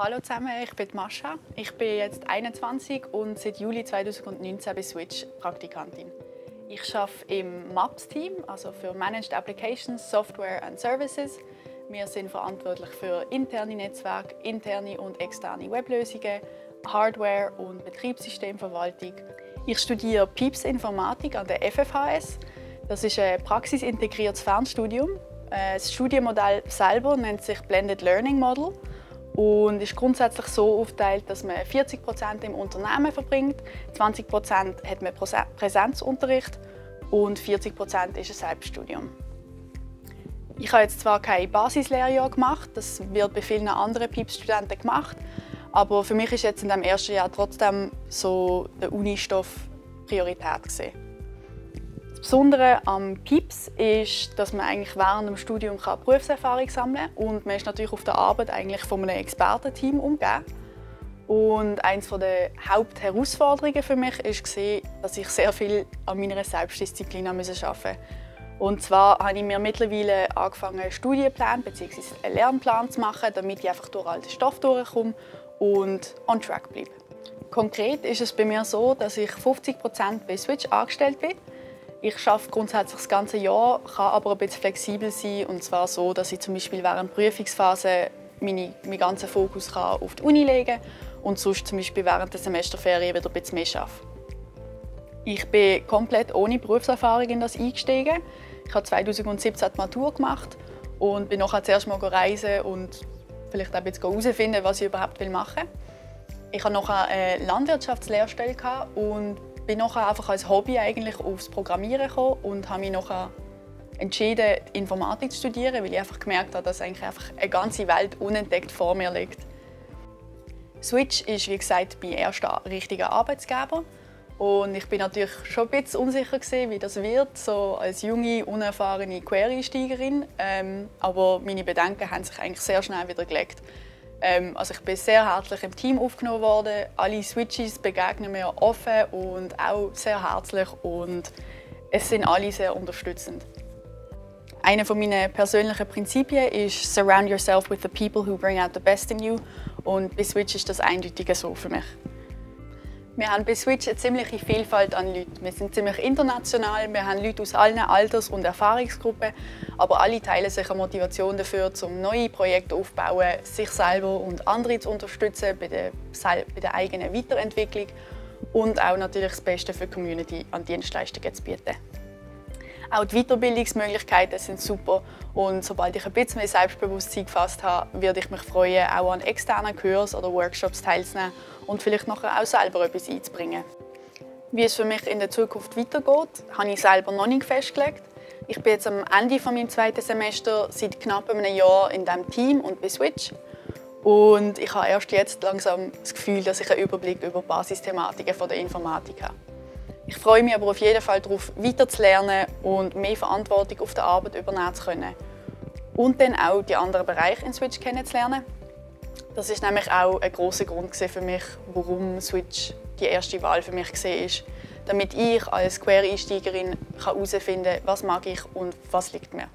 Hallo zusammen, ich bin Mascha. Ich bin jetzt 21 und seit Juli 2019 bei Switch Praktikantin. Ich arbeite im MAPS-Team, also für Managed Applications, Software and Services. Wir sind verantwortlich für interne Netzwerke, interne und externe Weblösungen, Hardware und Betriebssystemverwaltung. Ich studiere PIPS Informatik an der FFHS. Das ist ein praxisintegriertes Fernstudium. Äh, das Studienmodell selber nennt sich Blended Learning Model und ist grundsätzlich so aufgeteilt, dass man 40% im Unternehmen verbringt, 20% hat man Präsenzunterricht und 40% ist ein Selbststudium. Ich habe jetzt zwar kein Basislehrjahr gemacht, das wird bei vielen anderen PIPS-Studenten gemacht, aber für mich ist jetzt in dem ersten Jahr trotzdem so der Unistoff Priorität gesehen. Das Besondere am PIPS ist, dass man eigentlich während dem Studium Berufserfahrung sammeln kann und man ist natürlich auf der Arbeit eigentlich von einem Expertenteam umgeben. Und eines der Hauptherausforderungen für mich war, dass ich sehr viel an meiner Selbstdisziplin arbeiten musste. Und zwar habe ich mir mittlerweile angefangen, einen Studienplan bzw. einen Lernplan zu machen, damit ich einfach durch all den Stoff durchkomme und on track bleibe. Konkret ist es bei mir so, dass ich 50% bei Switch angestellt bin. Ich arbeite grundsätzlich das ganze Jahr, kann aber ein bisschen flexibel sein. Und zwar so, dass ich zum Beispiel während der Prüfungsphase meine, meinen ganzen Fokus kann auf die Uni legen kann und sonst zum Beispiel während der Semesterferien wieder ein bisschen mehr arbeite. Ich bin komplett ohne Berufserfahrung in das eingestiegen. Ich habe 2017 die Matur gemacht und bin nachher zuerst mal reisen und vielleicht auch jetzt herausfinden, was ich überhaupt machen will. Ich hatte nachher eine Landwirtschaftslehrstelle und bin nachher einfach als Hobby eigentlich aufs Programmieren gekommen und habe mich nachher entschieden, Informatik zu studieren, weil ich einfach gemerkt habe, dass eigentlich einfach eine ganze Welt unentdeckt vor mir liegt. Switch ist, wie gesagt, mein erster richtiger Arbeitsgeber. Und ich bin natürlich schon ein bisschen unsicher, gewesen, wie das wird, so als junge, unerfahrene Quereinsteigerin. Ähm, aber meine Bedenken haben sich eigentlich sehr schnell wieder gelegt. Ähm, also ich bin sehr herzlich im Team aufgenommen worden. Alle Switches begegnen mir offen und auch sehr herzlich und es sind alle sehr unterstützend. Eine meiner persönlichen Prinzipien ist Surround yourself with the people who bring out the best in you und bei Switch ist das eindeutig so für mich. Wir haben bei Switch eine ziemliche Vielfalt an Leuten. Wir sind ziemlich international, wir haben Leute aus allen Alters- und Erfahrungsgruppen, aber alle teilen sich eine Motivation dafür, um neue Projekte aufzubauen, sich selber und andere zu unterstützen bei der, bei der eigenen Weiterentwicklung und auch natürlich das Beste für die Community an Dienstleistungen zu bieten. Auch die Weiterbildungsmöglichkeiten sind super und sobald ich ein bisschen mehr Selbstbewusstsein gefasst habe, würde ich mich freuen, auch an externen Kursen oder Workshops teilzunehmen und vielleicht nachher auch selber etwas einzubringen. Wie es für mich in der Zukunft weitergeht, habe ich selber noch nicht festgelegt. Ich bin jetzt am Ende von meinem zweiten Semester seit knapp einem Jahr in diesem Team und bei Switch. Und ich habe erst jetzt langsam das Gefühl, dass ich einen Überblick über Basisthematiken der Informatik habe. Ich freue mich aber auf jeden Fall darauf, weiterzulernen und mehr Verantwortung auf der Arbeit übernehmen zu können. Und dann auch die anderen Bereiche in Switch kennenzulernen. Das ist nämlich auch ein großer Grund für mich, warum Switch die erste Wahl für mich war. Damit ich als Quereinsteigerin herausfinden kann, was mag ich und was liegt mir.